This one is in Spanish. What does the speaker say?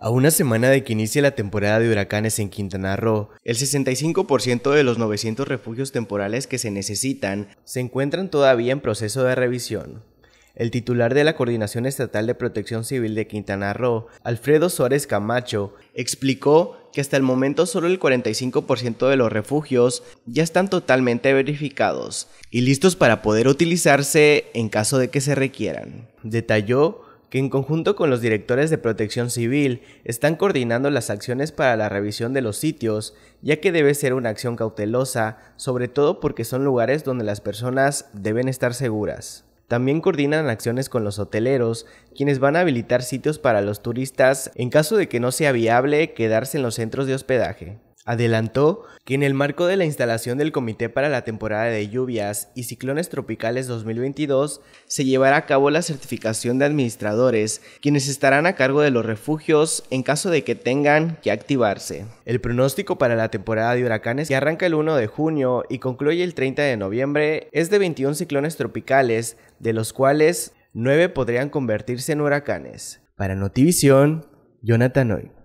A una semana de que inicie la temporada de huracanes en Quintana Roo, el 65% de los 900 refugios temporales que se necesitan se encuentran todavía en proceso de revisión. El titular de la Coordinación Estatal de Protección Civil de Quintana Roo, Alfredo Suárez Camacho, explicó que hasta el momento solo el 45% de los refugios ya están totalmente verificados y listos para poder utilizarse en caso de que se requieran. Detalló que en conjunto con los directores de protección civil están coordinando las acciones para la revisión de los sitios, ya que debe ser una acción cautelosa, sobre todo porque son lugares donde las personas deben estar seguras. También coordinan acciones con los hoteleros, quienes van a habilitar sitios para los turistas en caso de que no sea viable quedarse en los centros de hospedaje. Adelantó que en el marco de la instalación del Comité para la temporada de lluvias y ciclones tropicales 2022 se llevará a cabo la certificación de administradores, quienes estarán a cargo de los refugios en caso de que tengan que activarse. El pronóstico para la temporada de huracanes que arranca el 1 de junio y concluye el 30 de noviembre es de 21 ciclones tropicales, de los cuales 9 podrían convertirse en huracanes. Para Notivisión, Jonathan Hoy.